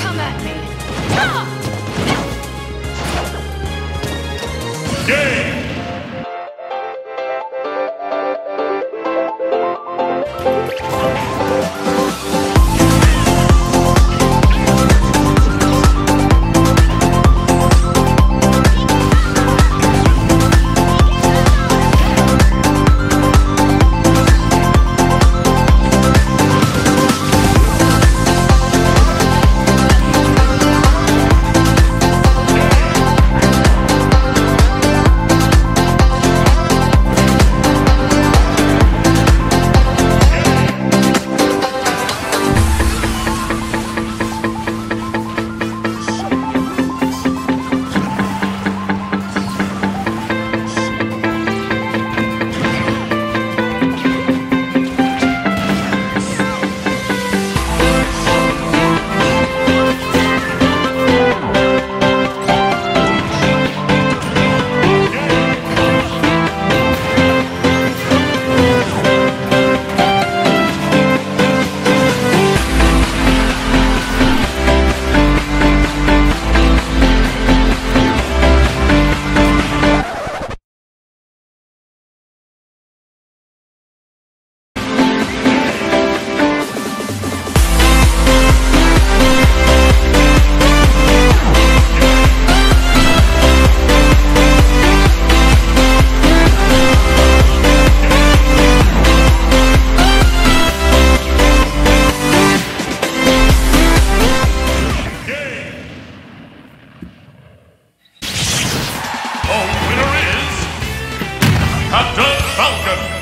Come at me. Game! Captain Falcon.